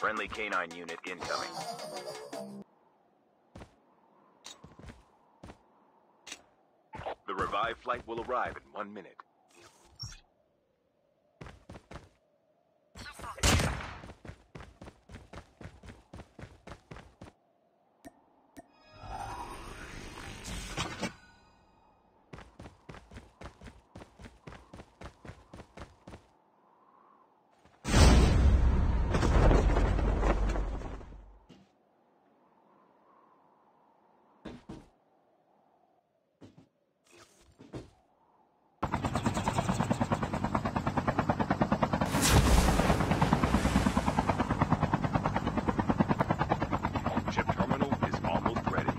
Friendly canine unit incoming. The revived flight will arrive in one minute. Chip terminal is almost ready.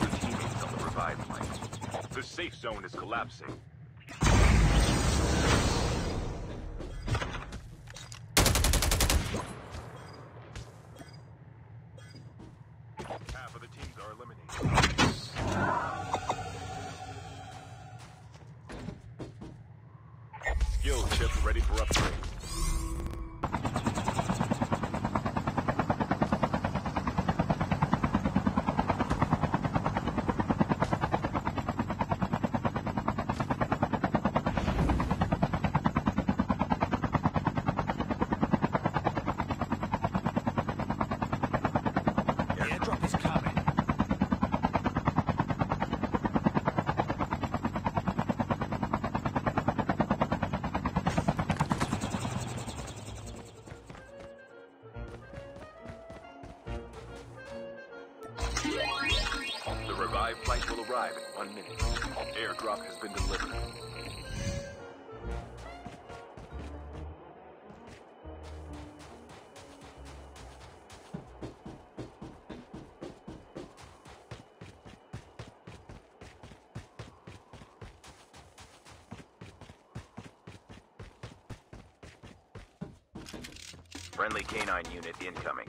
Your teammates on the revived flight. The safe zone is collapsing. Half of the teams are eliminated. Skill chip ready for upgrade. Revived flight will arrive in one minute. Airdrop has been delivered. Friendly canine unit incoming.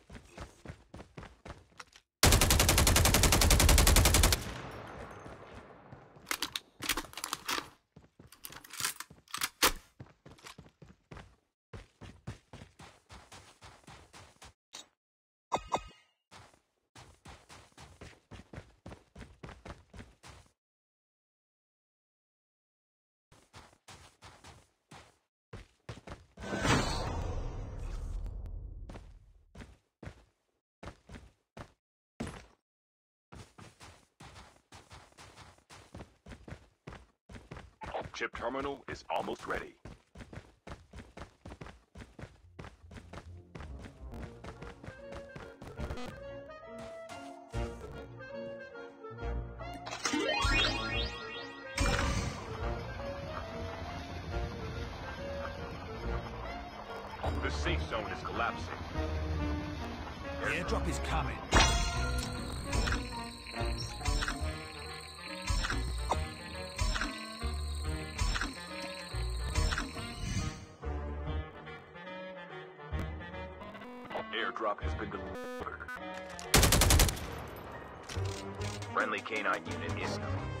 Chip terminal is almost ready. The safe zone is collapsing. The airdrop is coming. Airdrop has been delivered. Friendly canine unit incoming.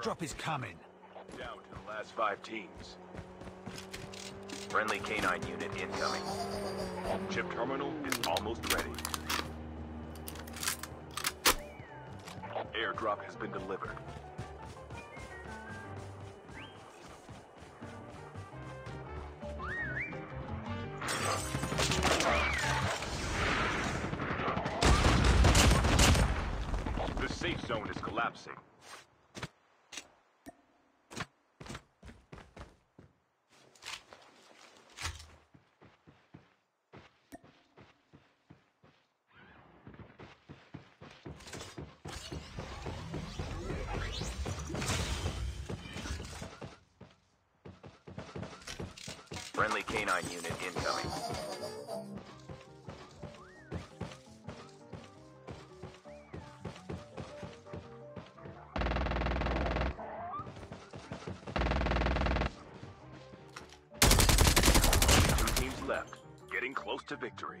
Airdrop is coming. Down to the last five teams. Friendly canine unit incoming. Chip terminal is almost ready. Airdrop has been delivered. The safe zone is collapsing. Friendly canine unit incoming. Two teams left, getting close to victory.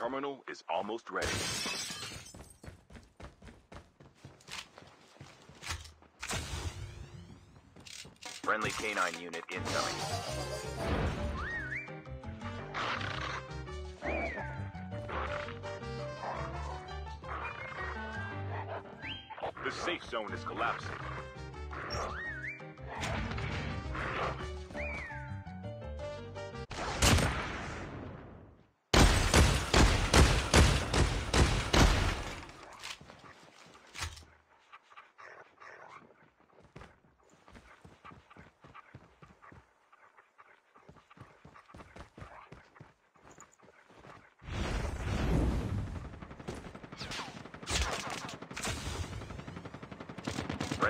Terminal is almost ready. Friendly canine unit incoming. The The safe zone is collapsing.